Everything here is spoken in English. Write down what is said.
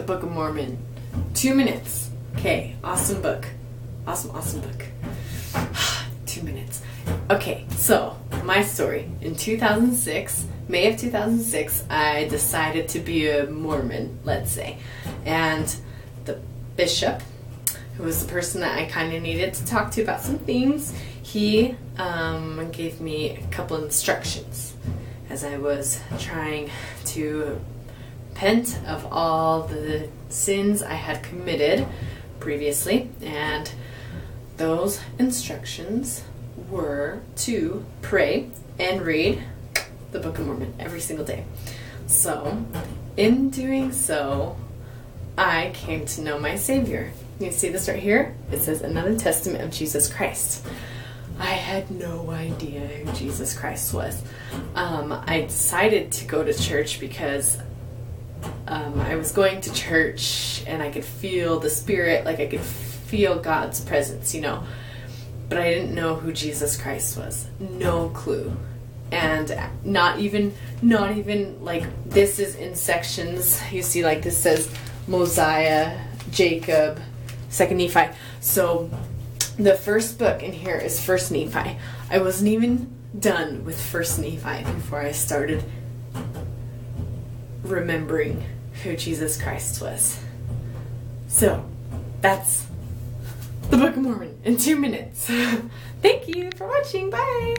the Book of Mormon. Two minutes. Okay, awesome book. Awesome, awesome book. Two minutes. Okay, so my story. In 2006, May of 2006, I decided to be a Mormon, let's say. And the bishop, who was the person that I kind of needed to talk to about some things, he um, gave me a couple instructions as I was trying to repent of all the sins I had committed previously. And those instructions were to pray and read the Book of Mormon every single day. So, in doing so, I came to know my Savior. You see this right here? It says, Another Testament of Jesus Christ. I had no idea who Jesus Christ was. Um, I decided to go to church because um, I was going to church and I could feel the Spirit, like I could feel God's presence, you know. But I didn't know who Jesus Christ was. No clue. And not even, not even like this is in sections. You see, like this says Mosiah, Jacob, Second Nephi. So the first book in here is First Nephi. I wasn't even done with First Nephi before I started remembering who Jesus Christ was. So that's the Book of Mormon in two minutes. Thank you for watching. Bye.